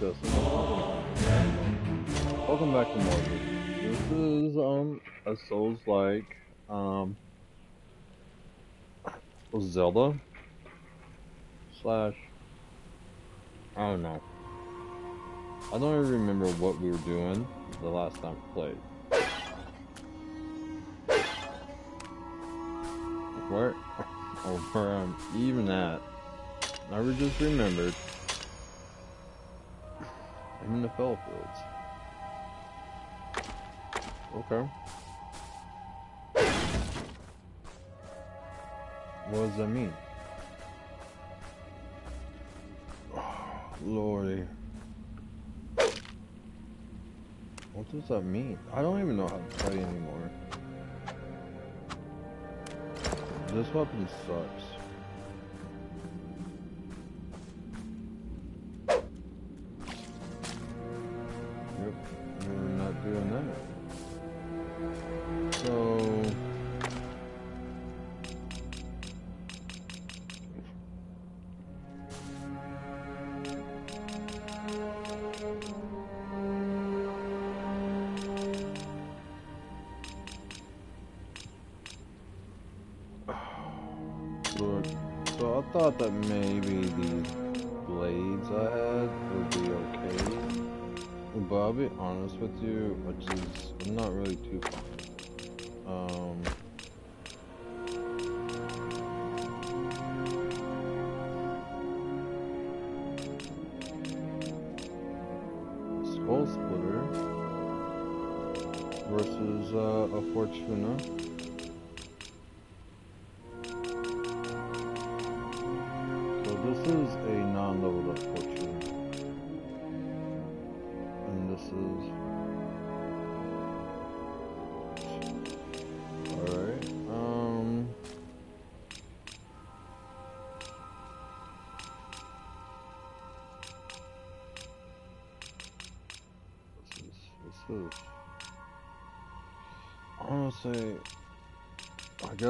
Justin. Welcome back to Morbid. This is um a Souls like um Zelda slash I don't know. I don't even remember what we were doing the last time we played. Where or where I'm even at. Never just remembered. In the Fellfields. Okay. What does that mean? Lordy. What does that mean? I don't even know how to play anymore. This weapon sucks.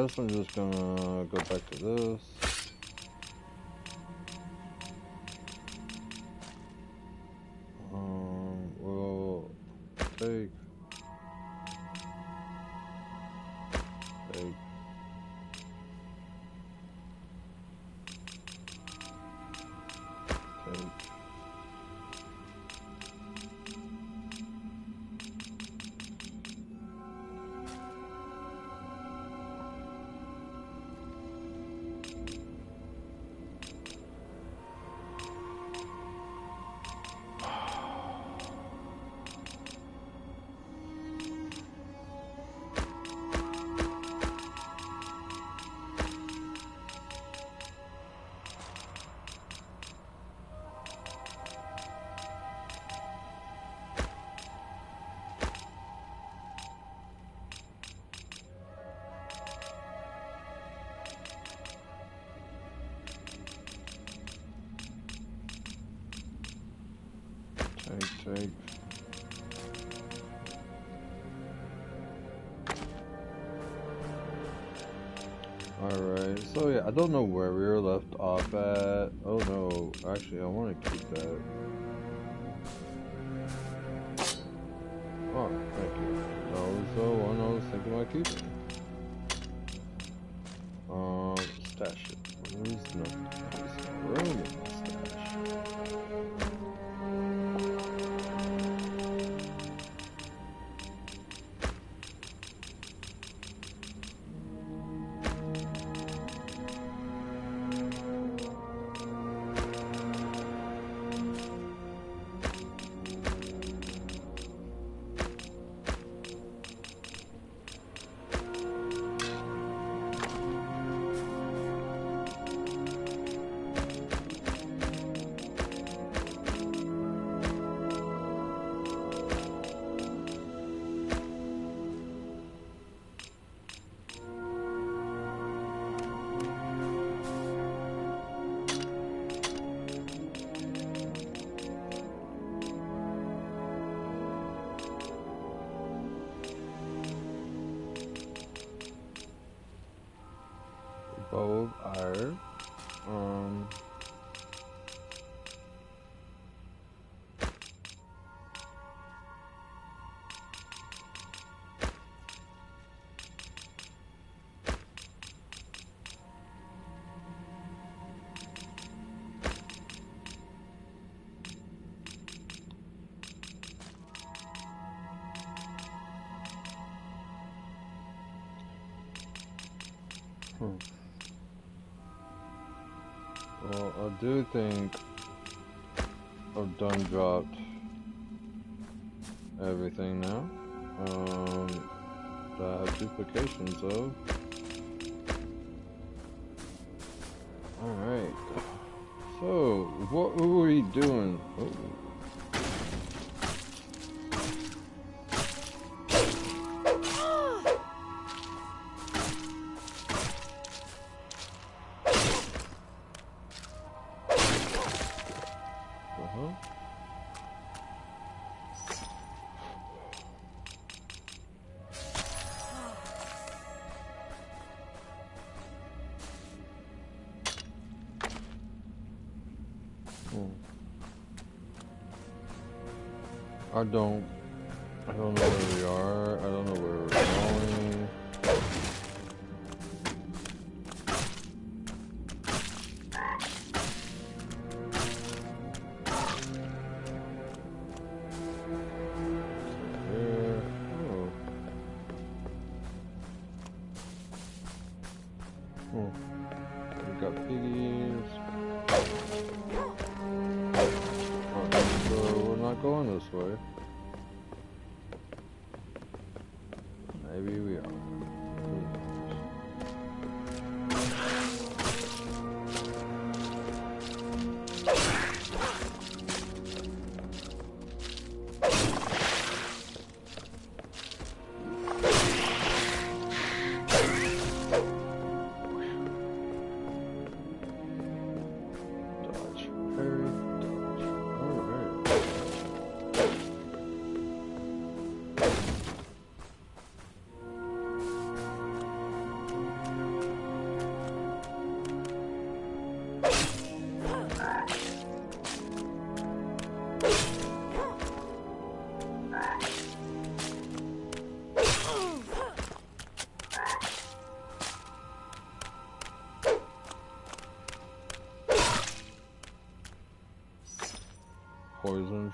Guess I'm just gonna go back to this. Don't know where we were left off at. Oh no, actually I want to keep that. Oh, thank you. That was the one I was thinking about keeping. I do think I've done dropped everything now. Um, that I have duplications of. I don't, I don't know where we are. I don't know where Poison.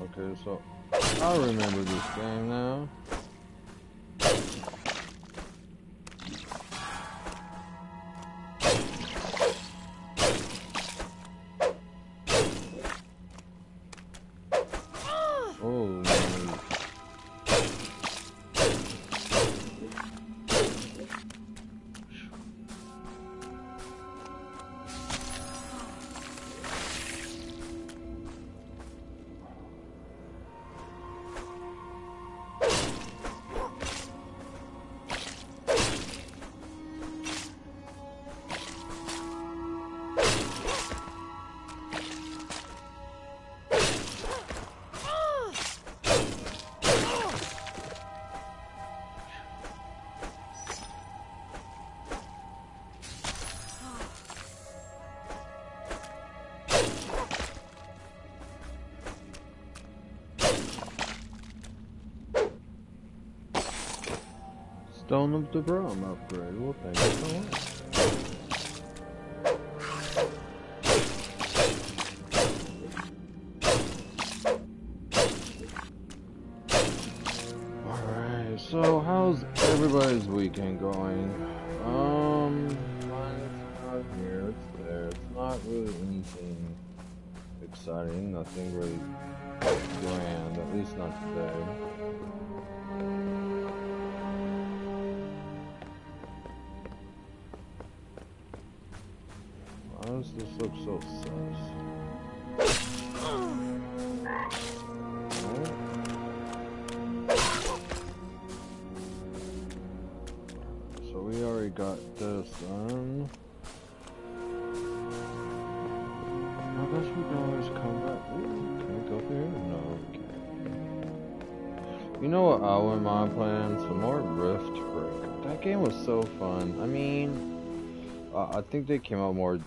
Okay, so I remember this game now. Stone of Dibrom upgrade. Well, thank you so much. So how's everybody's weekend going? Um, mine's not here, it's there. It's not really anything exciting, nothing really grand, at least not today. Does this look so sus? We already got this done. I guess we can always come back. Ooh, can we go here? No, can't. You know what I wouldn't mind playing? Some more Rift Break. That game was so fun. I mean, I think they came out more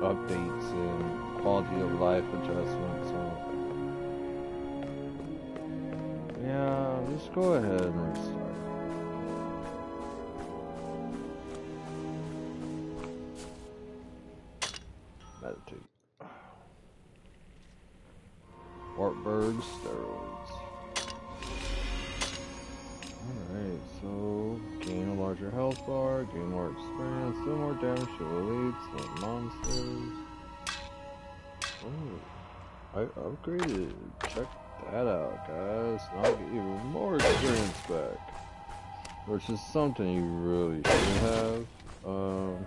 updates and quality of life adjustments. So yeah, let's go ahead and restart. Meditate. Wartburg steroids. Alright, so gain a larger health bar, gain more experience, do more damage I upgraded. Check that out, guys. Now I get even more experience back. Which is something you really should have. Um,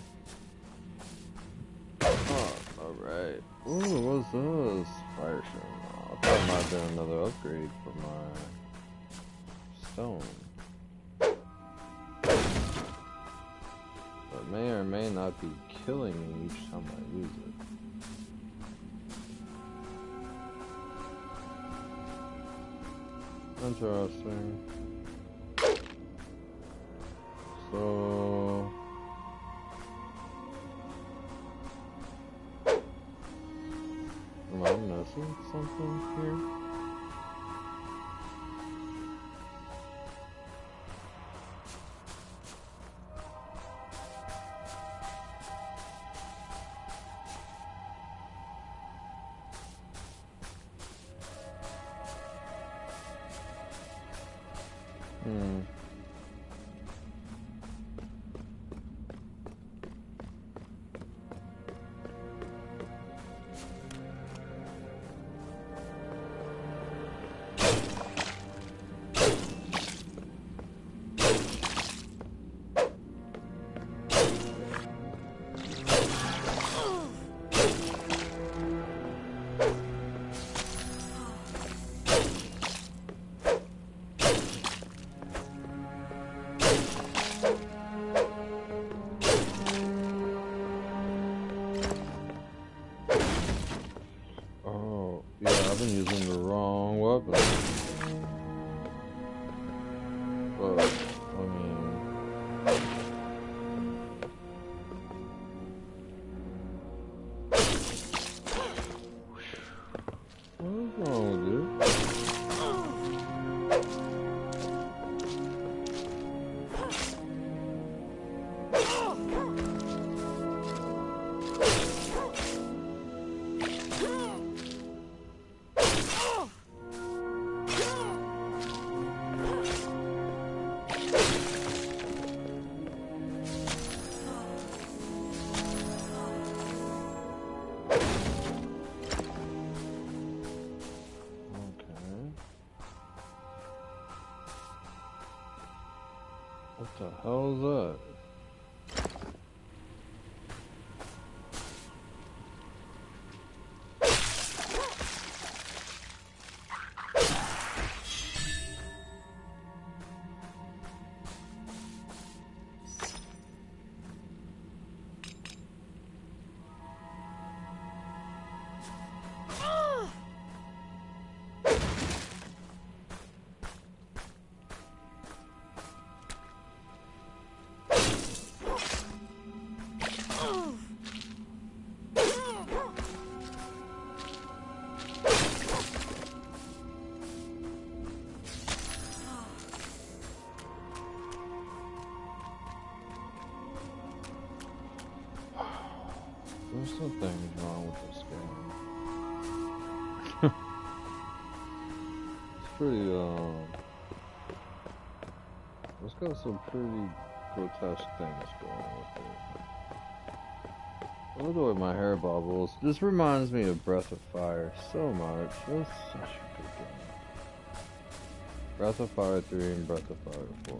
What's this? Fire. I thought it might been another upgrade for my stone. But may or may not be killing me each time I use it. Interesting. So... How's that? Pretty, um... It's got some pretty grotesque things going on with it. I love the way my hair bubbles. This reminds me of Breath of Fire so much. It's such a good game. Breath of Fire 3 and Breath of Fire 4.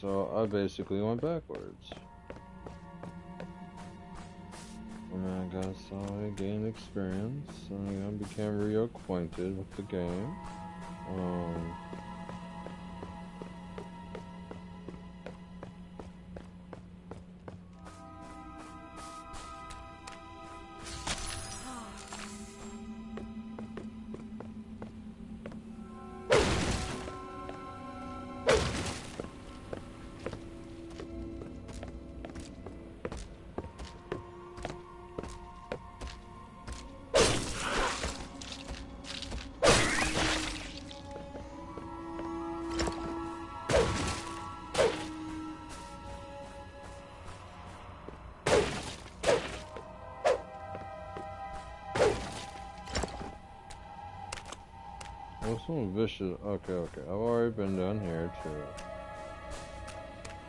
So I basically went backwards. Mean, I guess I gained experience and I became reacquainted with the game. Um, well, some vicious. Okay, okay. I've already been down here too.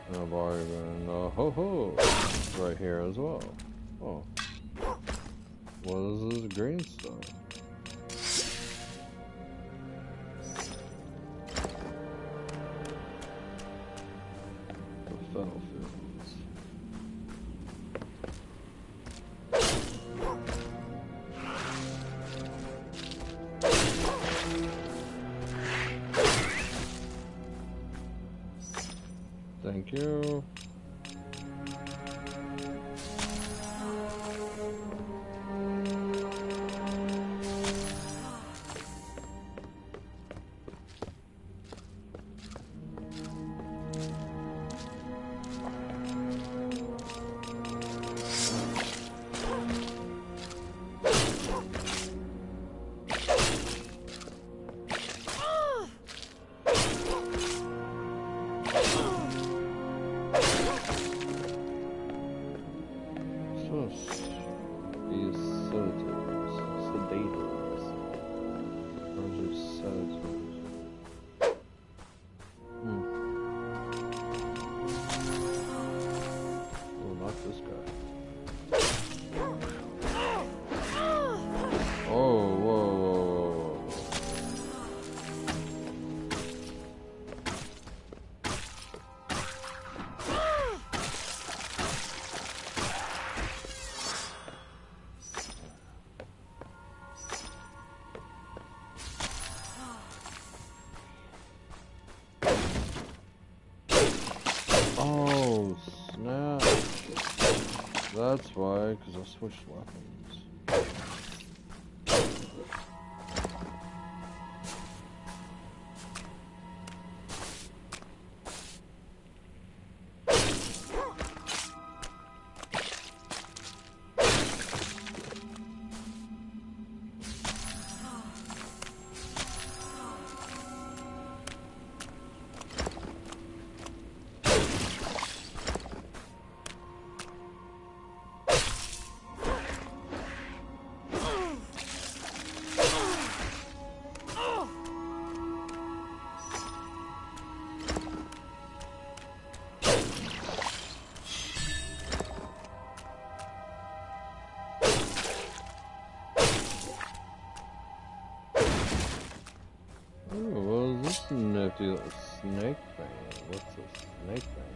And I've already been uh, ho ho right here as well. Oh, what is this green stuff? That's why, because I switched nifty snake thing? What's a snake thing?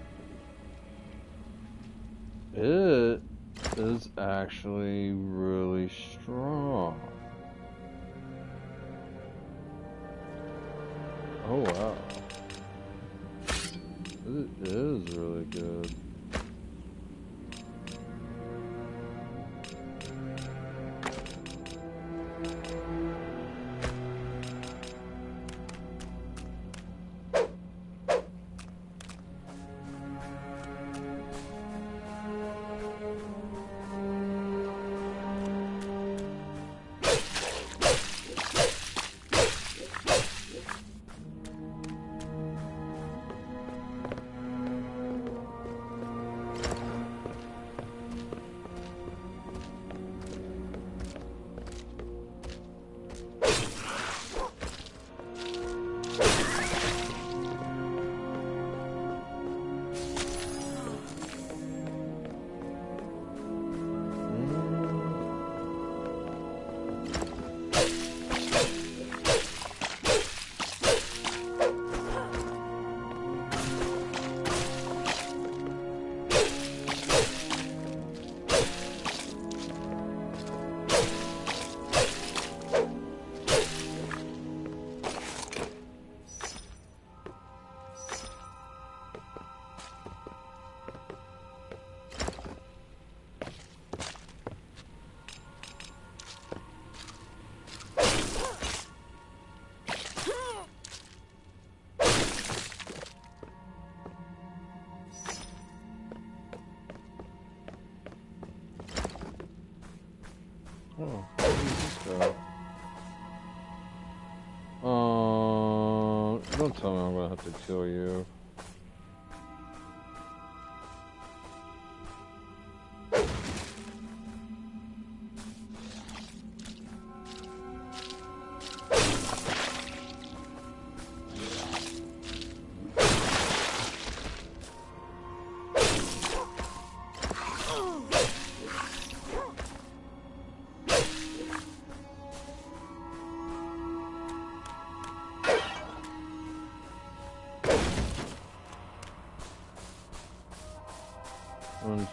It is actually really strong. Oh wow. It is really good. Don't tell me I'm gonna have to kill you.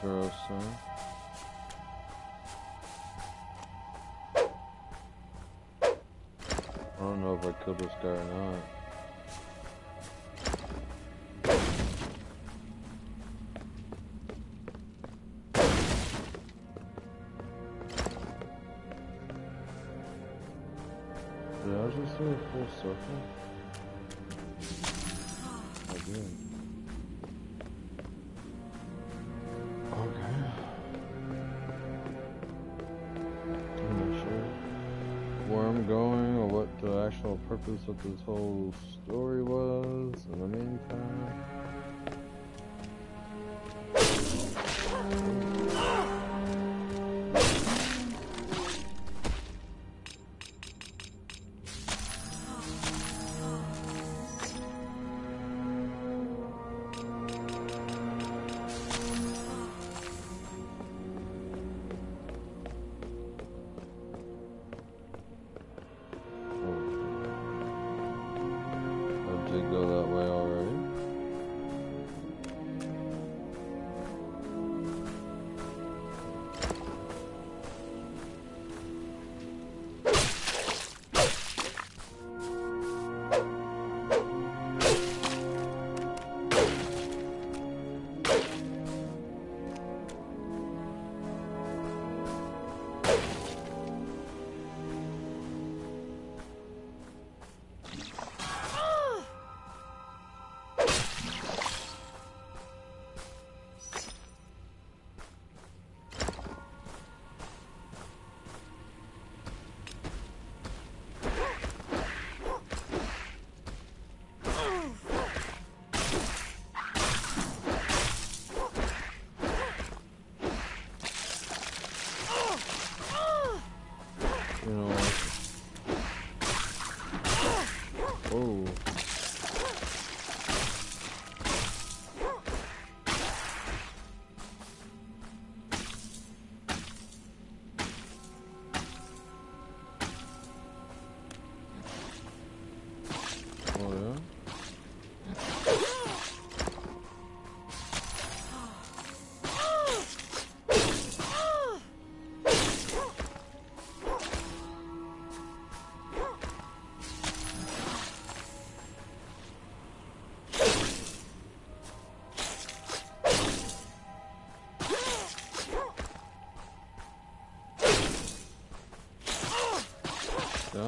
Interesting. I don't know if I killed this guy or not. Did I just do a full circle? I did. Purpose of this whole story was in the meantime.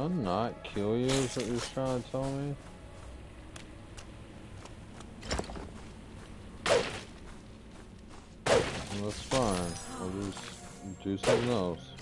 What you're trying to tell me? that's fine. I'll just do something else.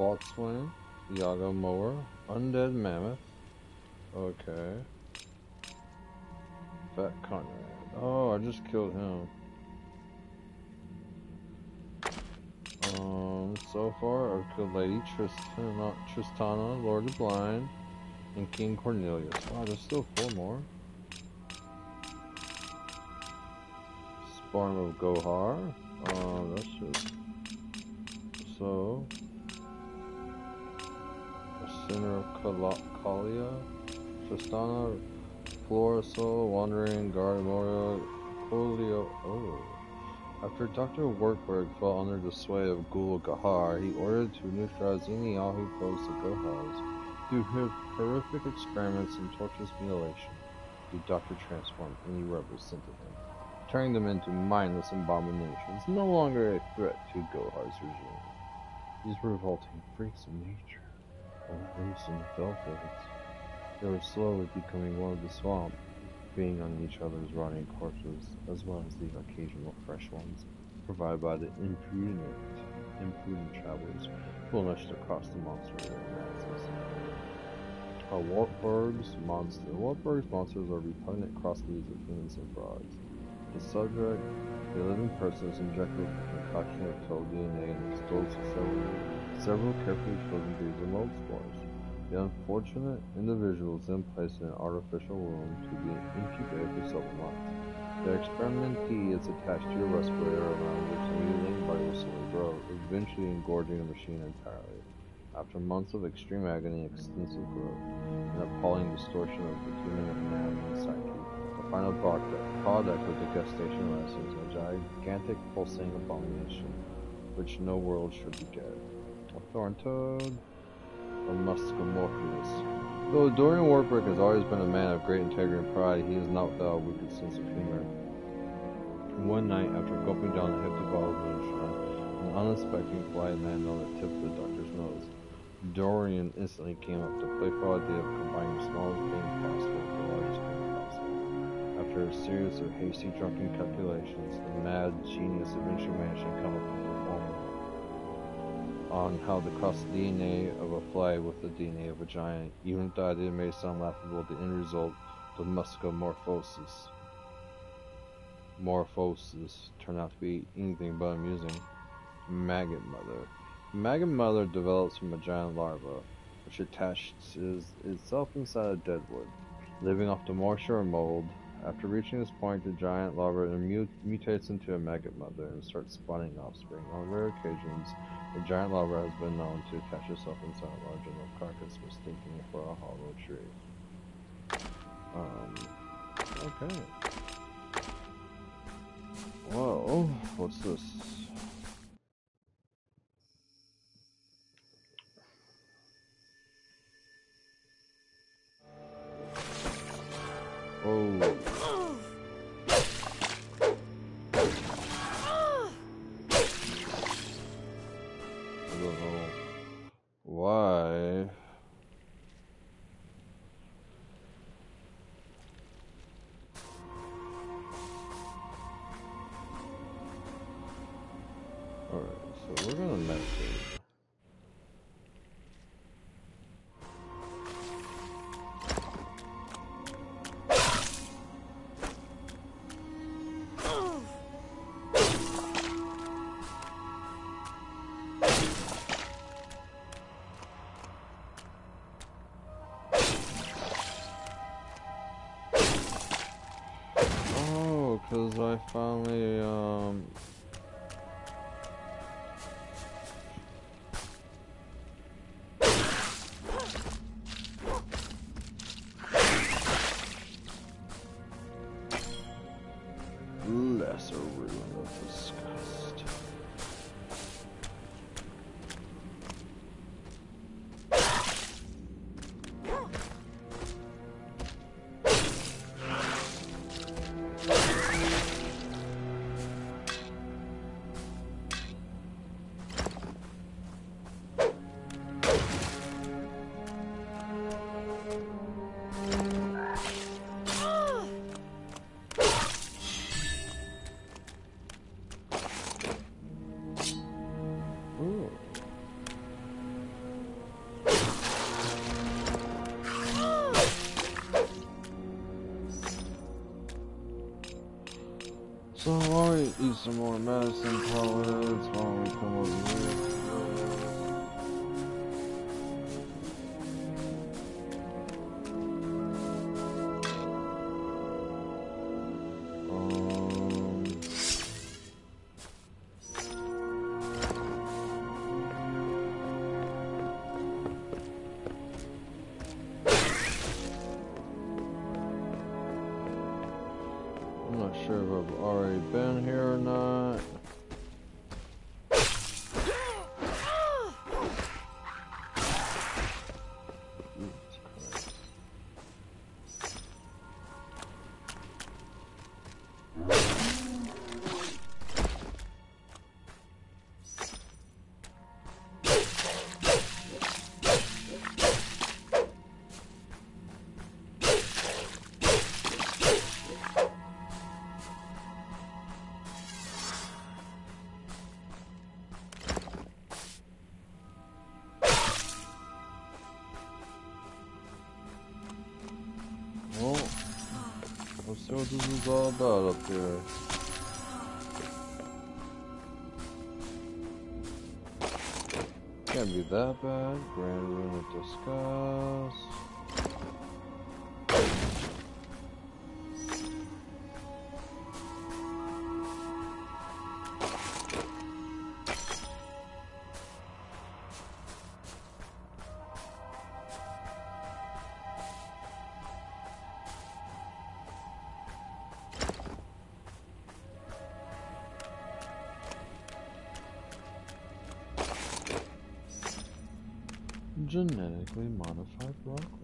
Botswana, Yaga Mower, Undead Mammoth. Okay. Fat Conrad. Oh, I just killed him. Um, so far I've killed Lady Tristana, Tristana, Lord of Blind, and King Cornelius. Wow, there's still four more. Spawn of Gohar. Oh, that's just... So, Center of Kalia, Tristana, Florisol, Wandering, Gardemoria, Polio. Oh. After Dr. Wartburg fell under the sway of Gul Gahar, he ordered to neutralize any Yahoo foes the Gohars. Through horrific experiments and torturous mutilation, the Doctor transformed any rebels sent to him, turning them into mindless abominations, no longer a threat to Gohar's regime. These revolting freaks of nature loose in the fellfields. They were slowly becoming one of the swamp, feeding on each other's rotting corpses, as well as the occasional fresh ones, provided by the imprudent, imprudent travelers who lashed across the monster masses. A Wartburg's monster. Wartburg's monsters are repugnant crossbreeds of humans and frogs. The subject, a living person, is injected with a concoction of toad DNA and exposed to several, several carefully chosen breeds of mold spores. The unfortunate individual is then placed in an artificial womb to be incubated for several months. The experimentee is attached to a respirator around which the mutilating body will grow, eventually engorging the machine entirely. After months of extreme agony and extensive growth, an appalling distortion of the human anatomy and psyche, final product, product of the gestation lessons, a gigantic pulsing abomination, which no world should beget. A thorn toad, a muscomorpheus. Though Dorian Wartburg has always been a man of great integrity and pride, he is not without a wicked sense of humor. One night, after gulping down a hefty bottle of moonshine, an unsuspecting fly landed on the tip of the doctor's nose. Dorian instantly came up to playful idea of combining the smallest pain possible after a series of hasty drunken calculations, the mad genius eventually managed to come up with a formula on how to cross the DNA of a fly with the DNA of a giant. Even though it may sound laughable, the end result, the muscomorphosis, morphosis, turned out to be anything but amusing. Maggot Mother. Maggot Mother develops from a giant larva, which attaches itself inside a deadwood, living off the moisture and mold After reaching this point, the giant larva mutates into a maggot mother and starts spawning offspring. On rare occasions, the giant larva has been known to attach itself inside a large enough carcass, mistaking it for a hollow tree. Um, okay. Well, what's this? Oh. I finally, um... So we eat some more medicine pellets while we come over here. All about up uh, here. Can't be that bad. Grand Rune of Disgust. Genetically modified broccoli.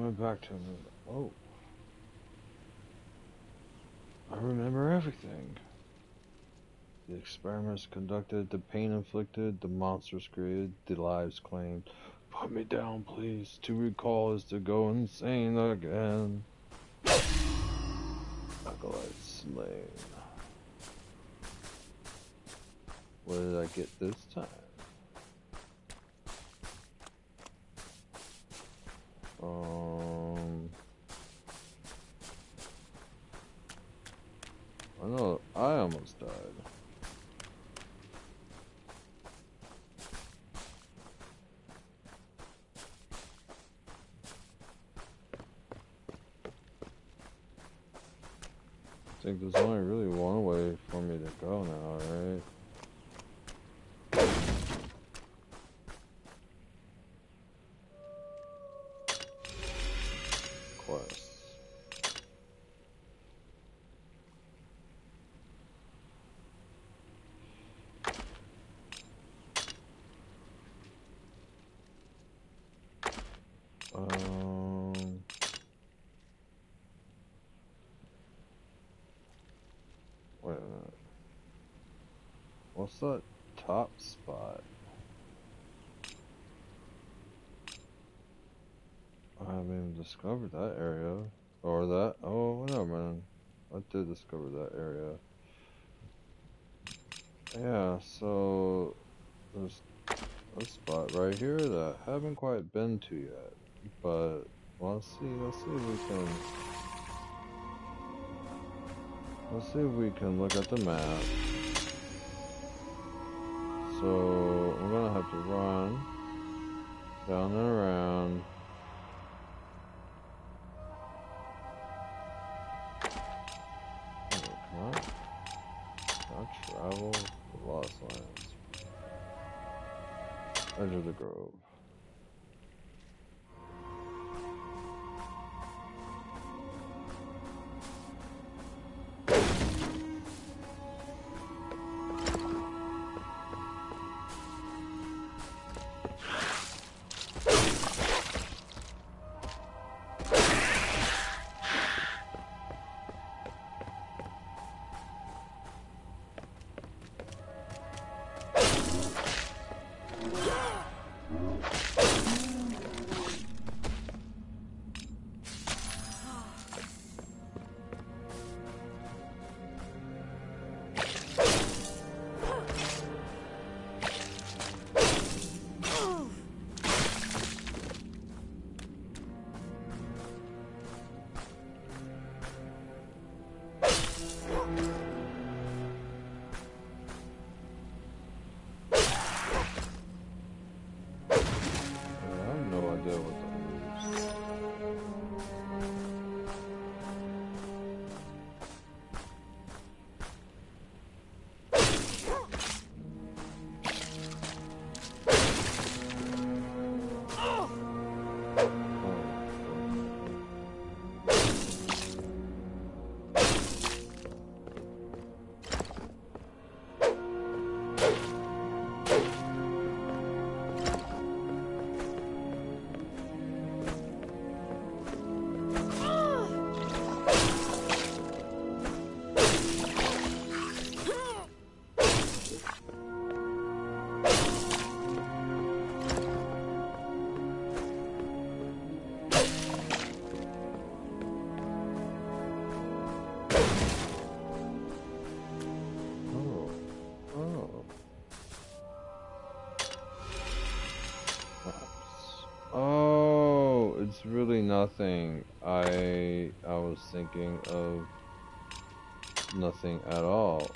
Coming back to me. Oh. I remember everything. The experiments conducted, the pain inflicted, the monsters created, the lives claimed. Put me down, please. To recall is to go insane again. Acolyte slain. What did I get this time? Um, I know I almost died. I think there's only really one way for me to go now, right? That top spot? I haven't even discovered that area. Or that. Oh, no, man. I did discover that area. Yeah, so there's a spot right here that I haven't quite been to yet. But let's see, let's see if we can let's see if we can look at the map. So I'm gonna have to run down and around. Oh. I travel the Lost Lands? Of the Grove. Nothing. I I was thinking of nothing at all.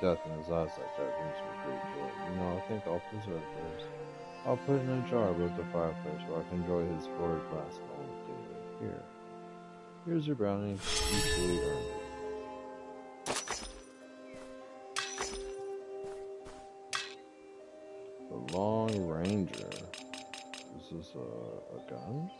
Death in his eyes like that brings me great joy. You know, I think I'll preserve those. I'll put in a jar above the fireplace where I can enjoy his florid glass moment daily. Here. Here's your brownie. Earned. The Long Ranger. Is this a, a gun?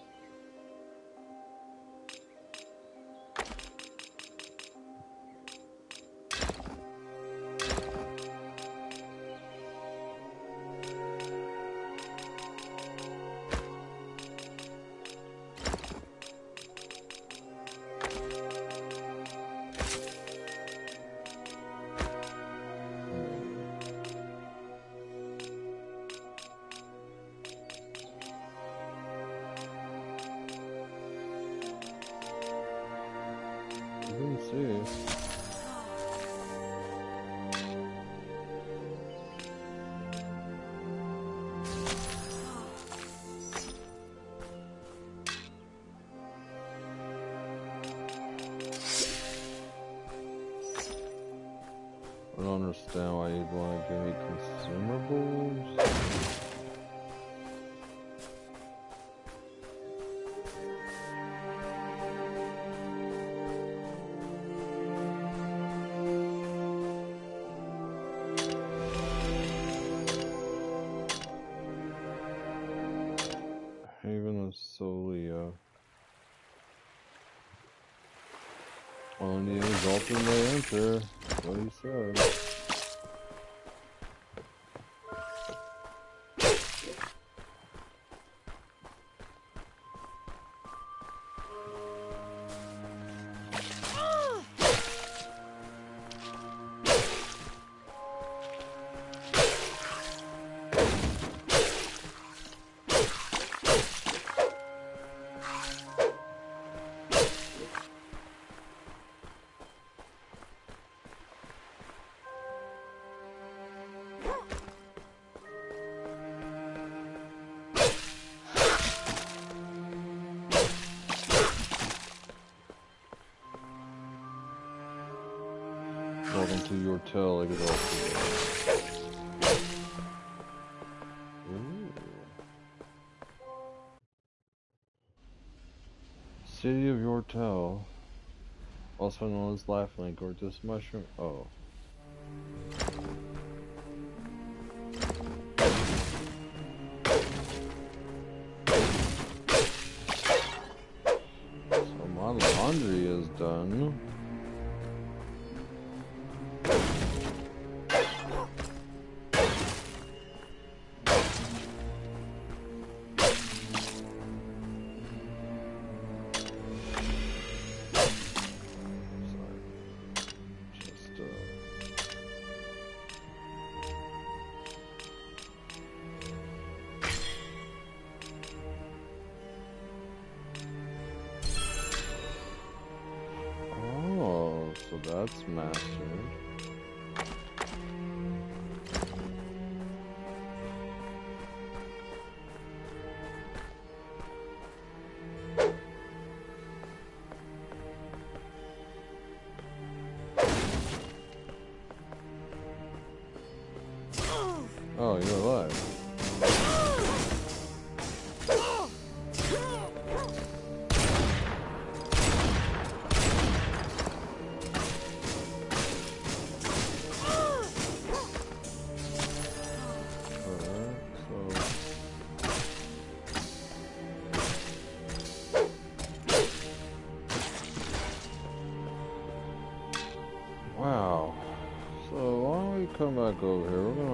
Sure. What he said. To your tail like it all City of Yortel, also known as Link, or just Mushroom. Oh. Back over here. We're gonna restart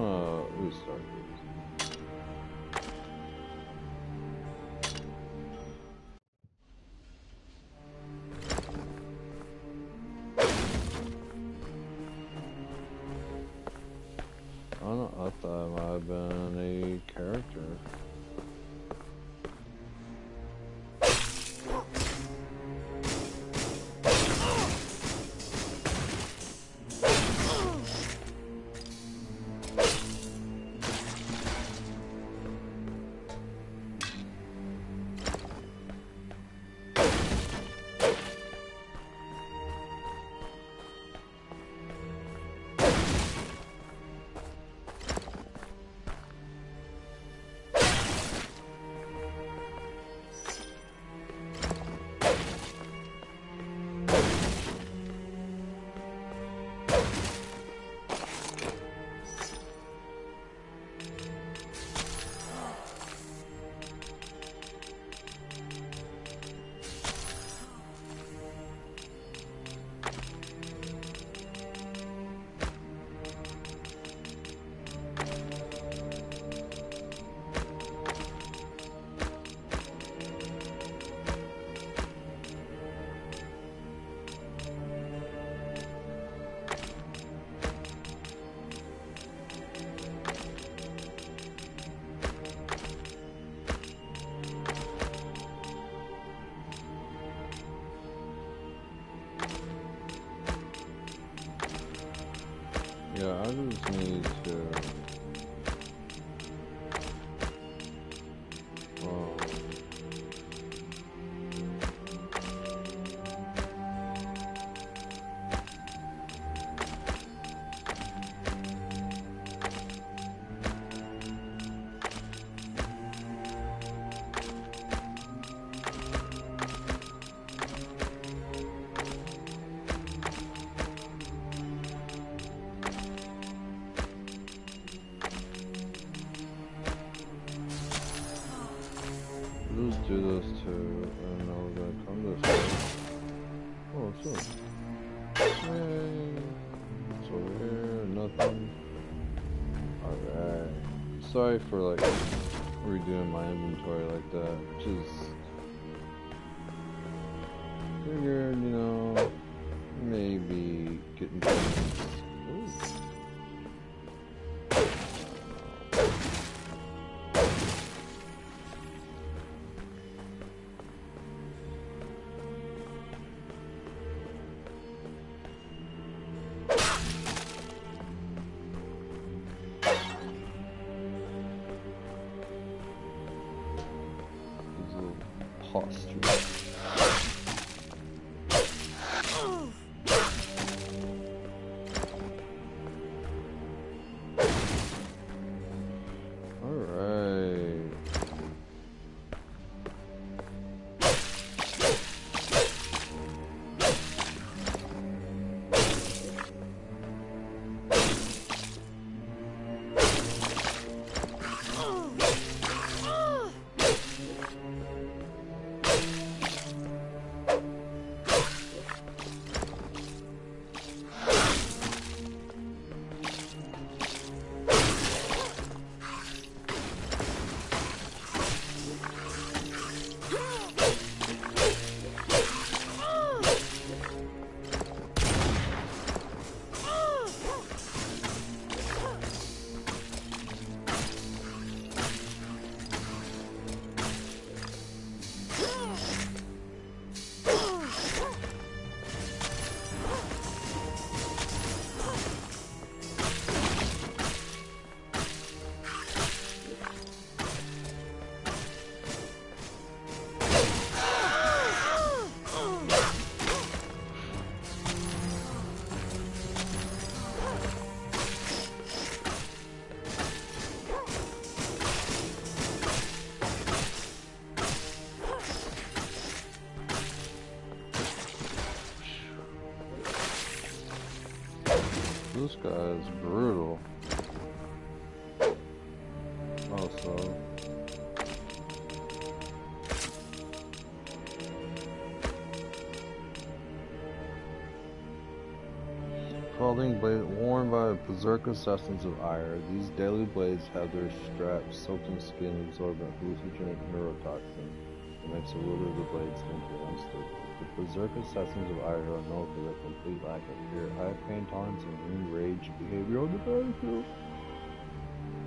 Yeah, Sorry for like redoing my inventory like that. Just Blade worn by berserker assassins of Ire. These deadly blades have their straps soaked in skin absorbent hallucinogenic neurotoxin that makes the wielder of the blades simply unstable. The berserker assassins of Ire are known for their complete lack of fear, high pain tolerance, and enraged behavior on the battlefield.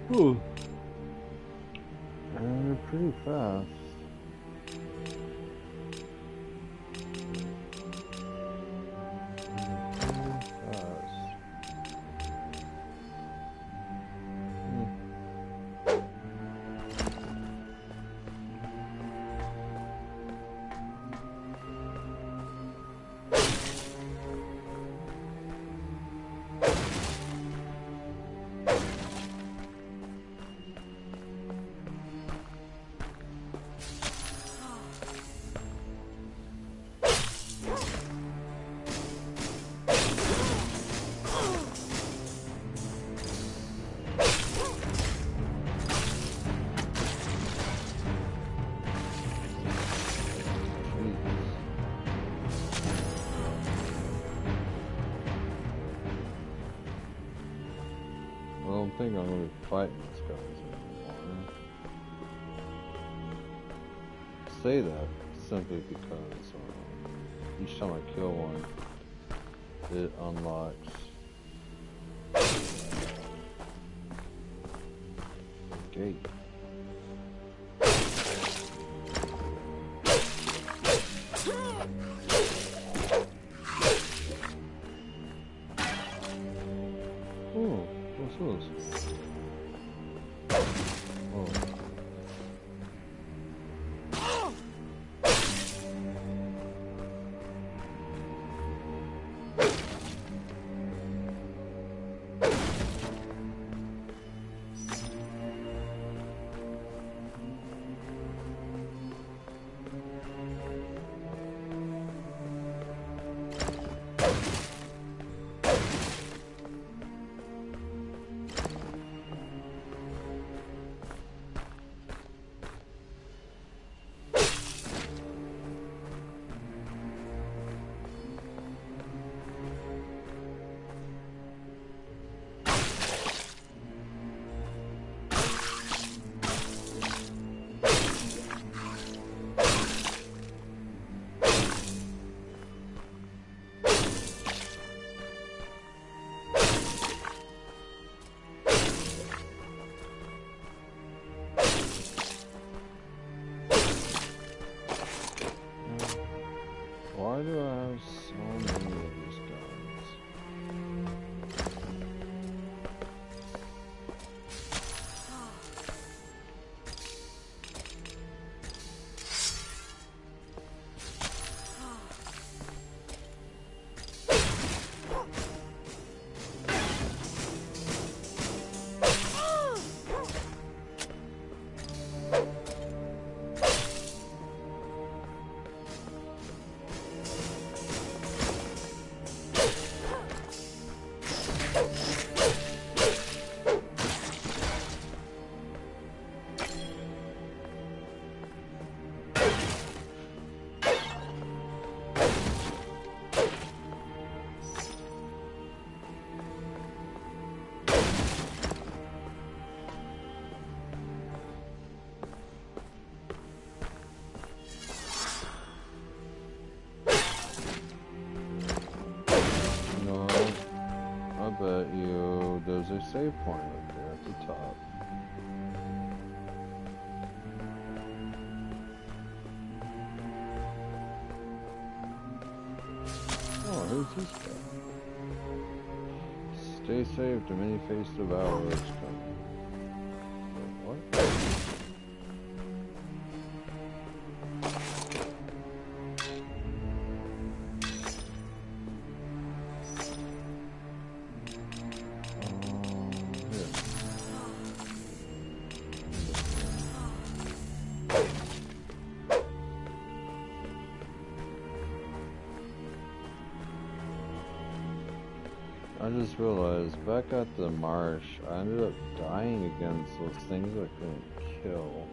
Whew. And they're pretty fast. Save point there at the top. Oh, who's this guy? Stay safe, many-faced devourer just realized, back at the marsh, I ended up dying against those things I couldn't kill.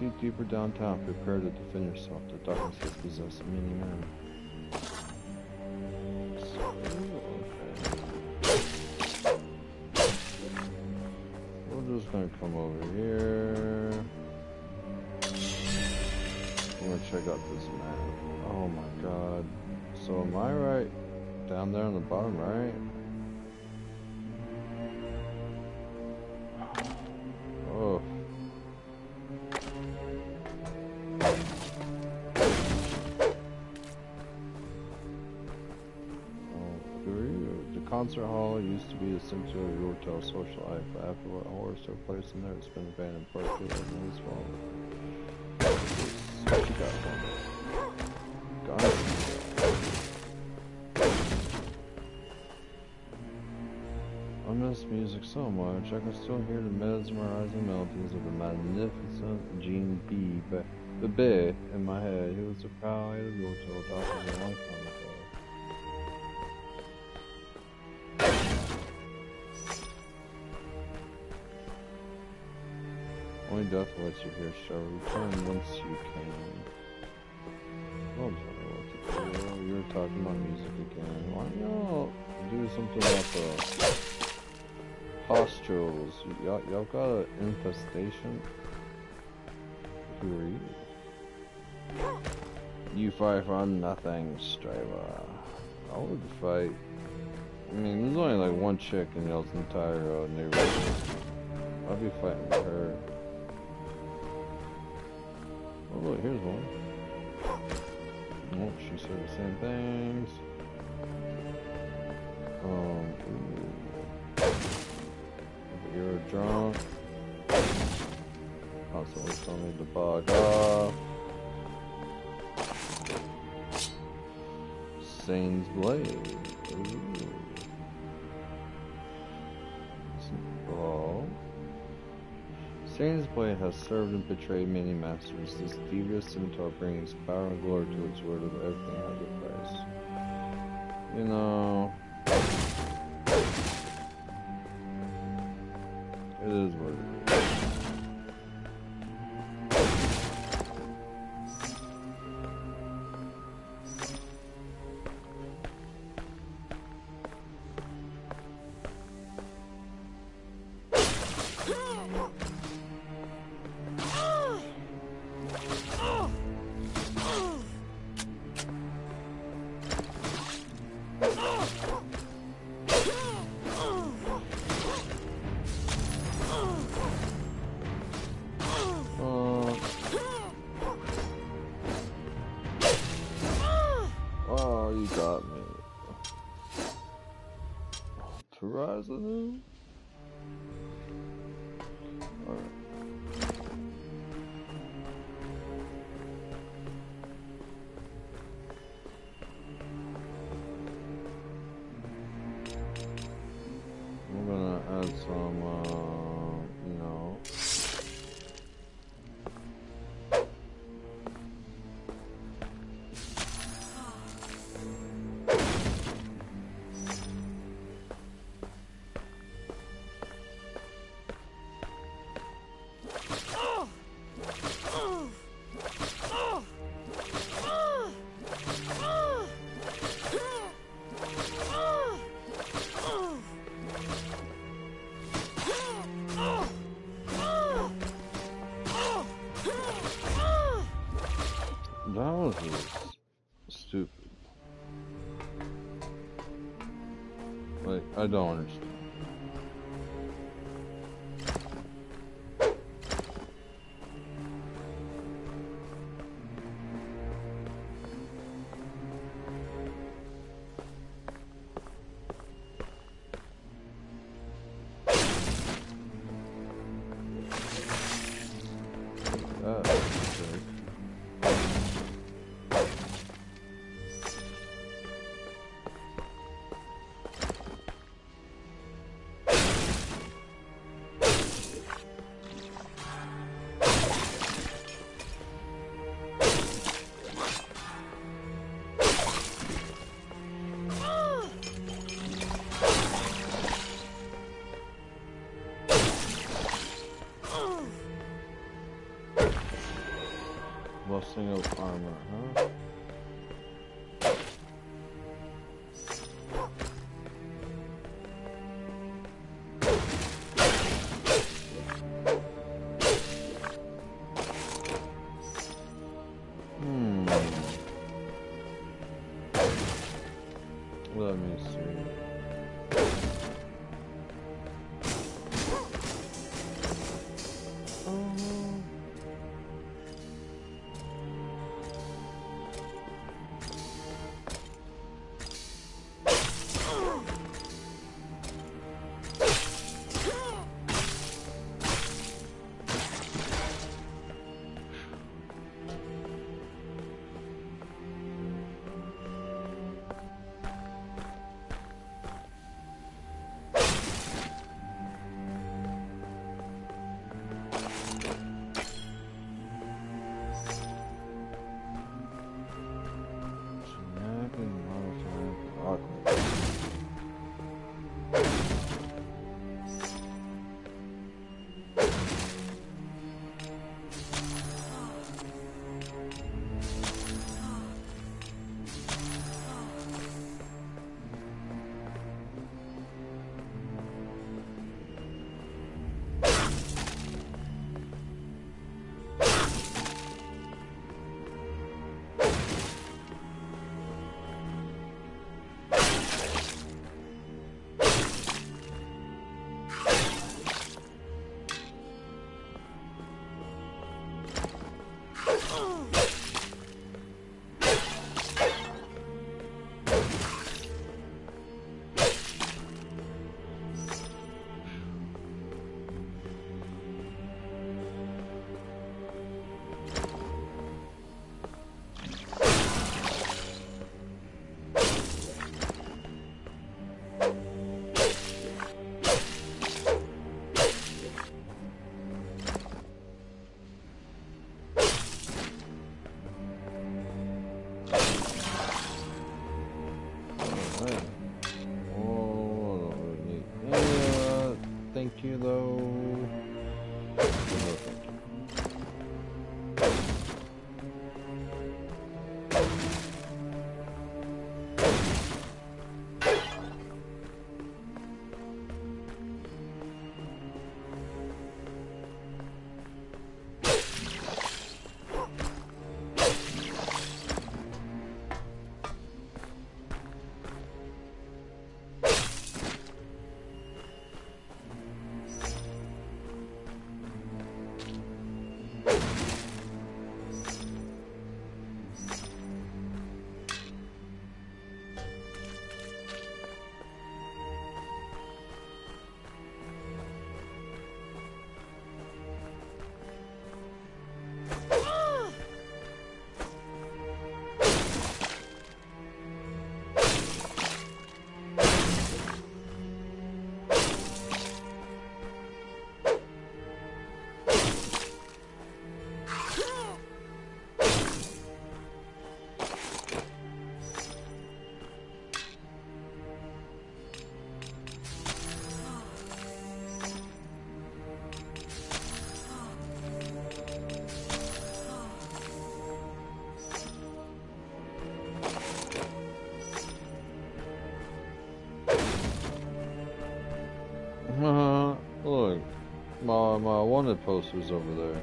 Proceed deeper downtown, prepare to defend yourself. The darkness has possessed many men. We're just gonna come over here. I'm gonna check out this map. Oh my god. So am I right down there on the bottom right? Concert hall used to be the center of Yortel social life, but after what horrors took place in there, it's been abandoned partly you got for me? I miss music so much, I can still hear the mesmerizing melodies of the magnificent Gene B. Bebe in my head. He was the of Yortel doctor death lets you hear shall return once you can. Do. You're talking about music again. Why don't y'all do something about the postules? Y'all got an infestation? Who are you? You fight for nothing, Striver. I would fight. I mean, there's only like one chick in y'all's entire uh, neighborhood. I'd be fighting her. Oh look, here's one. Oh, she said the same things. Um, you're drunk. Also, Constantly telling me to bug off. Sane's Blade. Ooh. Blade has served and betrayed many masters. This devious scimitar brings power and glory to its word of everything has a price. You know, it is what it. Like, my wanted posters over there.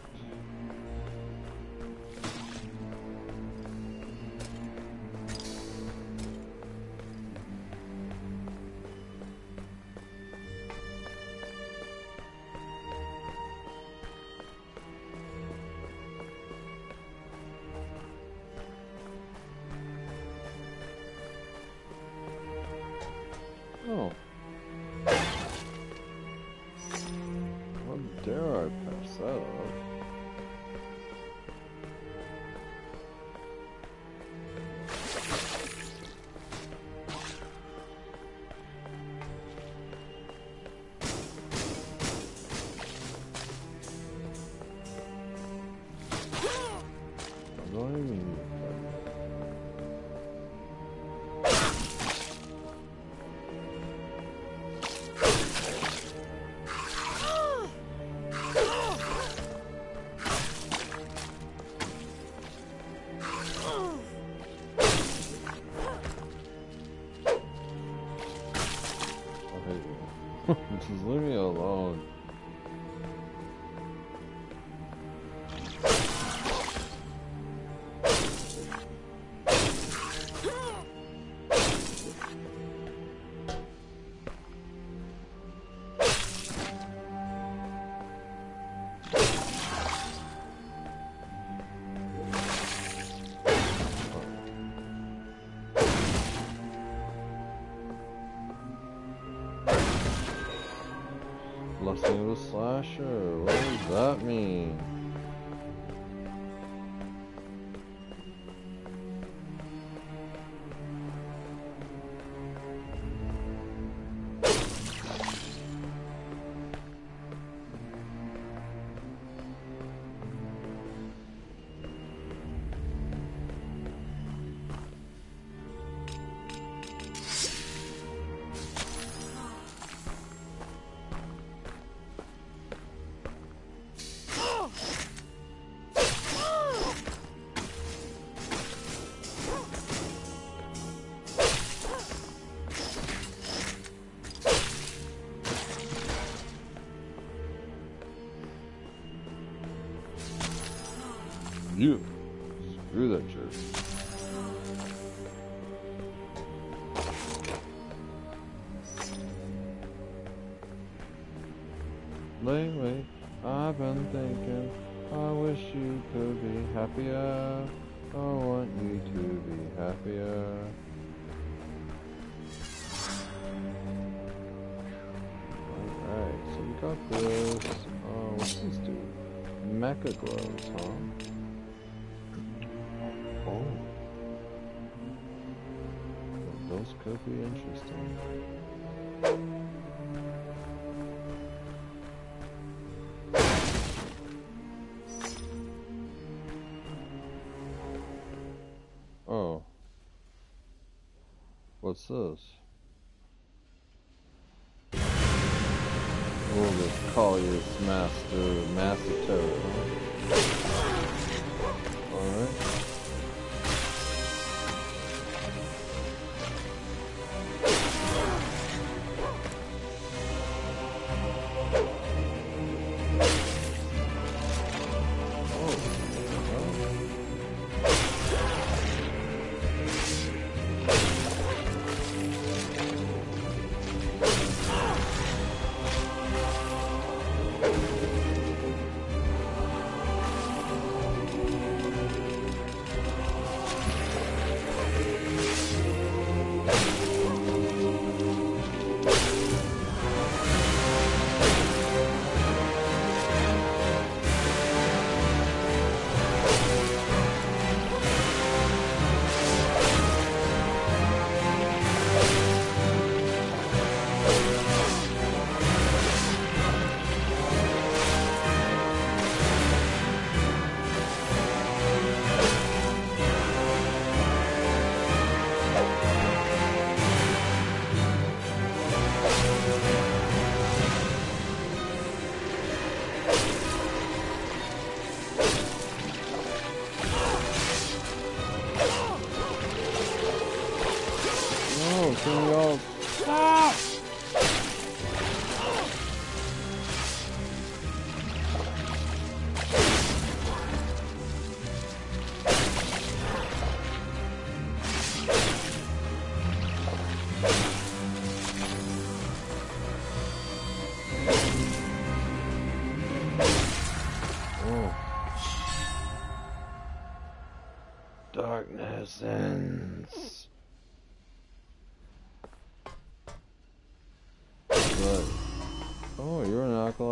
Sure, what does that mean? Lately, I've been thinking, I wish you could be happier. I want you to be happier. Alright, so we got this. Oh, what's these do? Mecha gloves, huh? Oh. Those could be interesting. Oh, this? Just call you Master Master Toad, huh?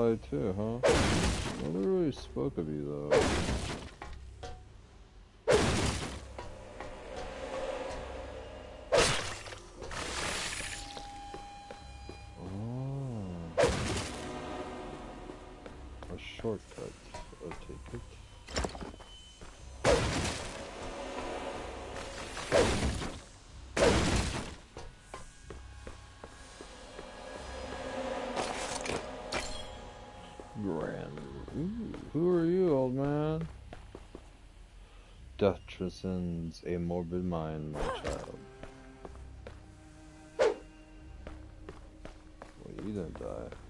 Acolyte too, huh? Nobody really spoke of you though. Transcends a morbid mind, my child. Well, you didn't die.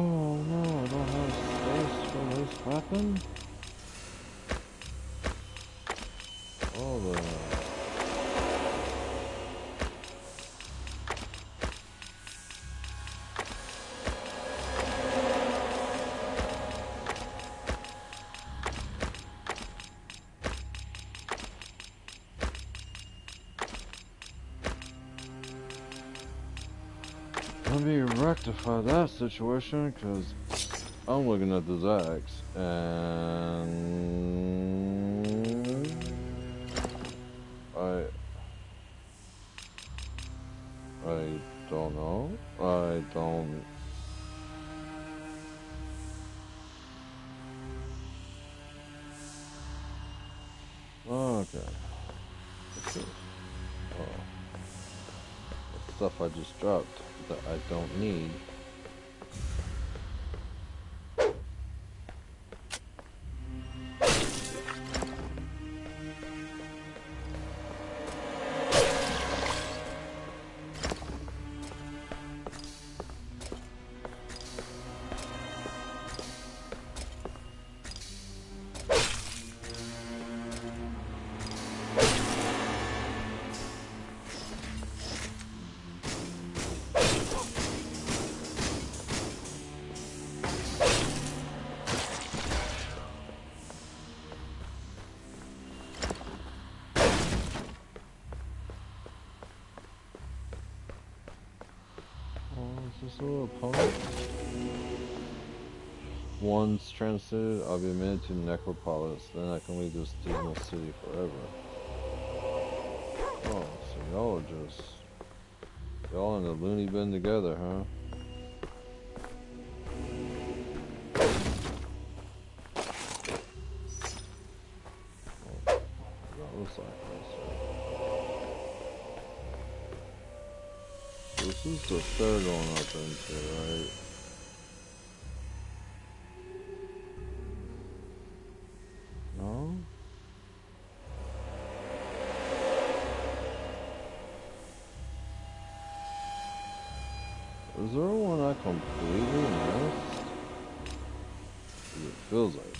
Oh no, I don't have space for this weapon? Rectify that situation, because I'm looking at this axe, and... I... I don't know. I don't... Okay. This? Oh. Stuff I just dropped don't need. Little opponent? Once translated, I'll be admitted to Necropolis, then I can leave this dismal city forever. Oh, so y'all are just... Y'all in the loony bin together, huh? Right? No? Is there one I completely missed? It feels like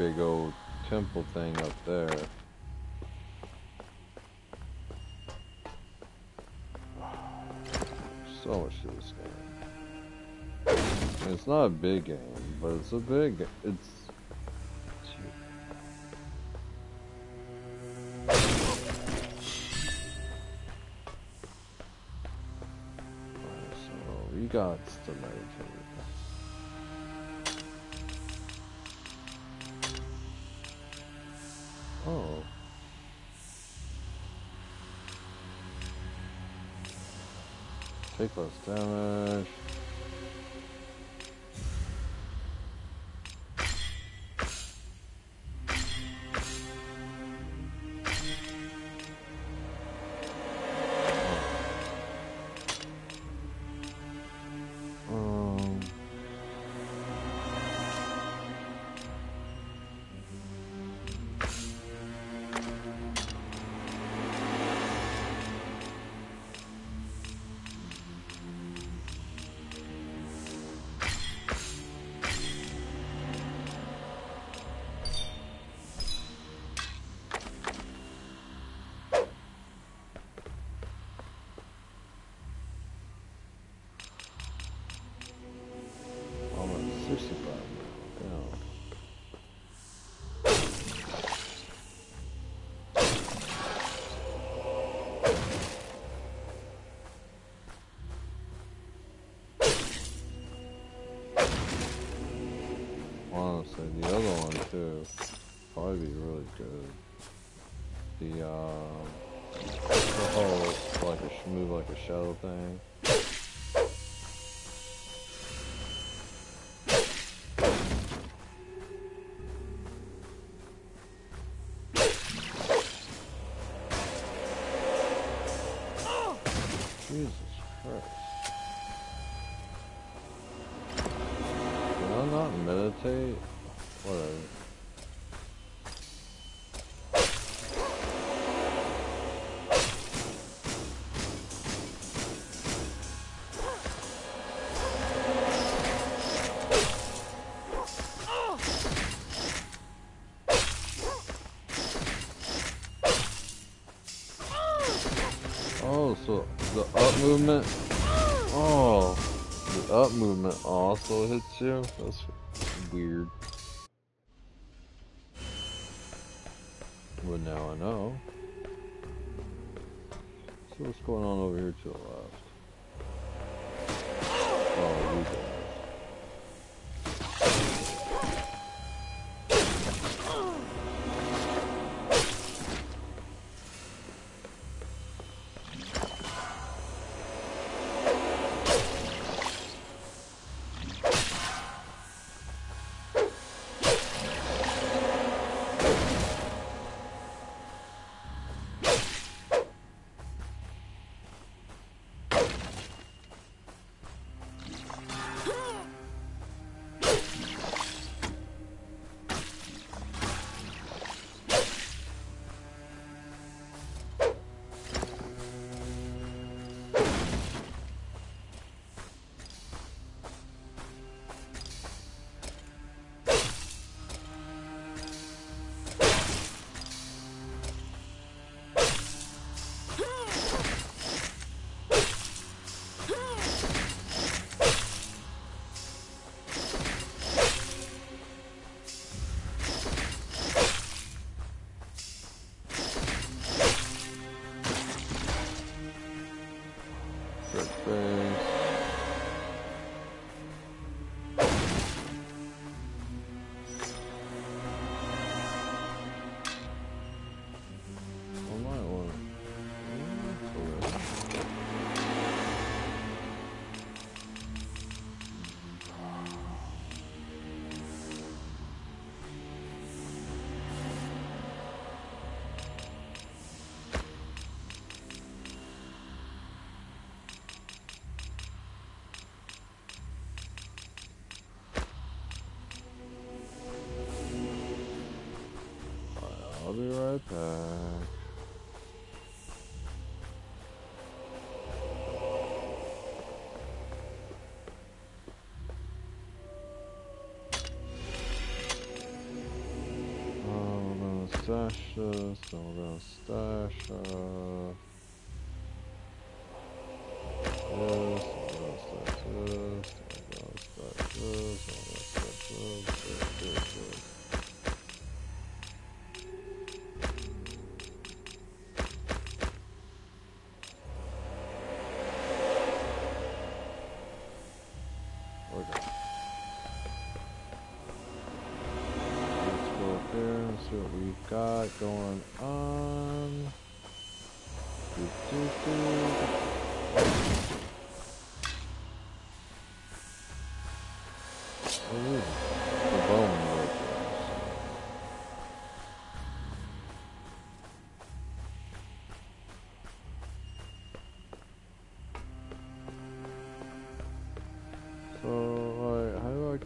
big old temple thing up there. So much to this game. It's not a big game, but it's a big. It's. Take less damage. The other one too. Probably be really good. The um, the whole like a move like a shuttle thing. movement. Oh, the up movement also hits you. That's Sasha, someone else Sasha.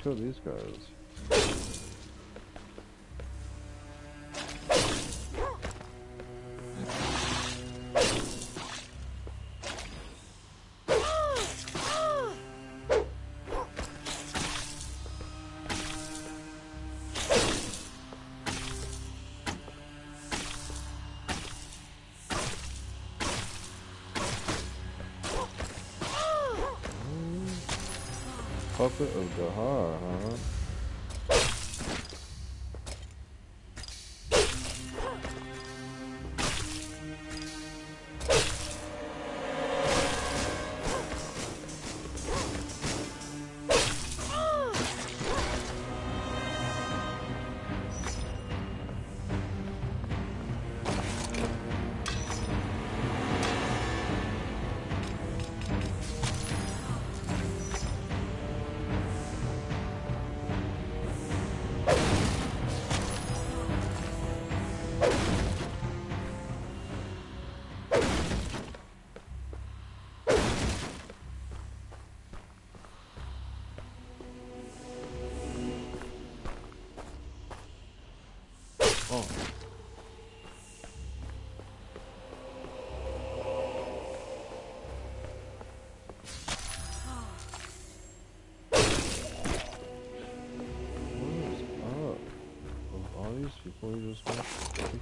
kill these guys? motherfucker of Gahar, huh?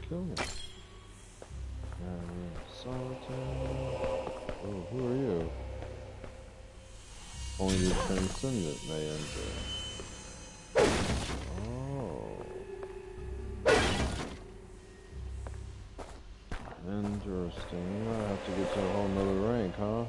Cool. Uh, solitaire oh, who are you? Only the transcendent may enter. Oh. Interesting. I have to get to a whole nother rank, huh?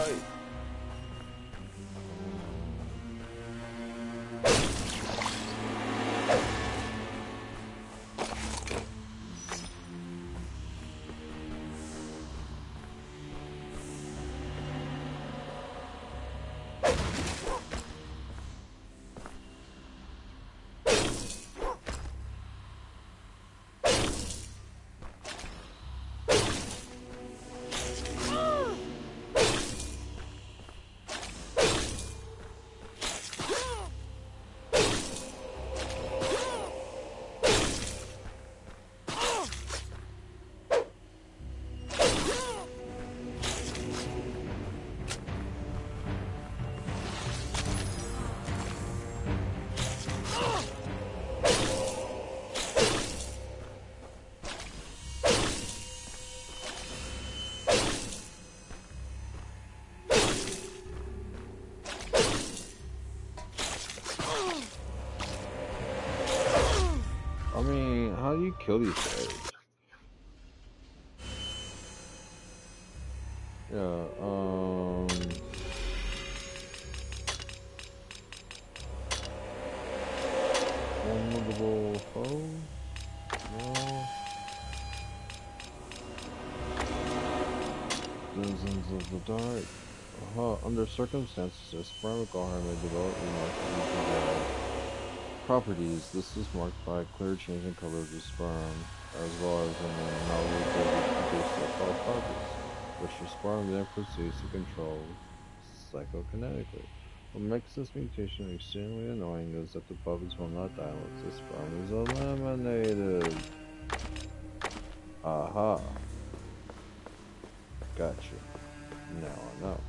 right. Kill these guys. Yeah, um... Formidable foe? No. Denizens of the dark. Uh -huh. Under circumstances, a spermical harm may develop remarkably properties, this is marked by a clear change in color of the sperm, as well as the anomaly ability to produce so-called properties, which the sperm then proceeds to control psychokinetically. What makes this mutation extremely annoying is that the puppets will not die once the sperm is eliminated. Aha. Gotcha. Now I know.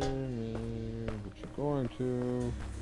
me. What you going to?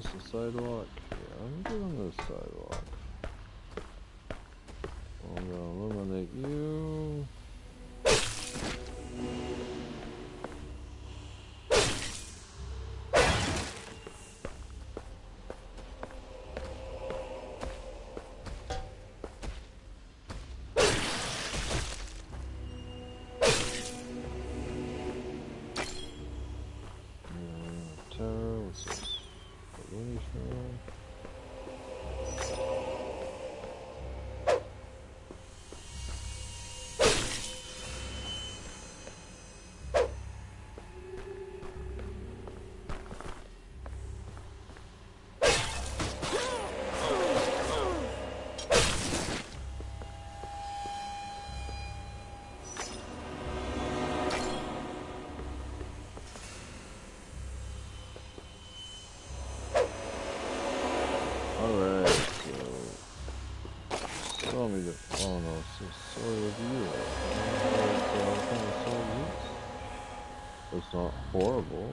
This the sidewalk? Yeah, I'm doing this sidewalk. Show me the oh no, it's just sword of you. It's not horrible.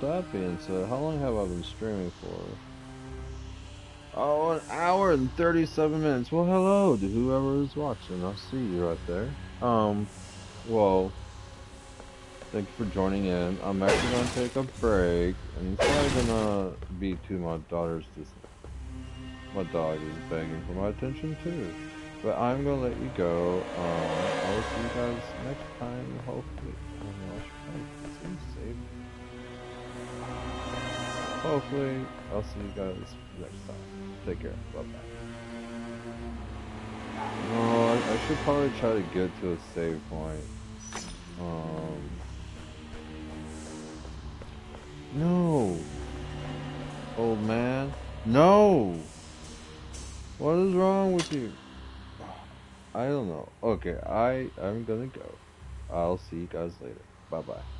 That being said, how long have I been streaming for? Oh, an hour and 37 minutes. Well, hello to whoever is watching. I'll see you right there. Um, well, thank you for joining in. I'm actually going to take a break, and it's probably going to be to my daughter's just my dog is begging for my attention too. But I'm gonna let you go. Um, I will see you guys next Hopefully, I'll see you guys next time. Take care. Bye bye. No, I, I should probably try to get to a save point. Um. No! Old man. No! What is wrong with you? I don't know. Okay, I I'm gonna go. I'll see you guys later. Bye bye.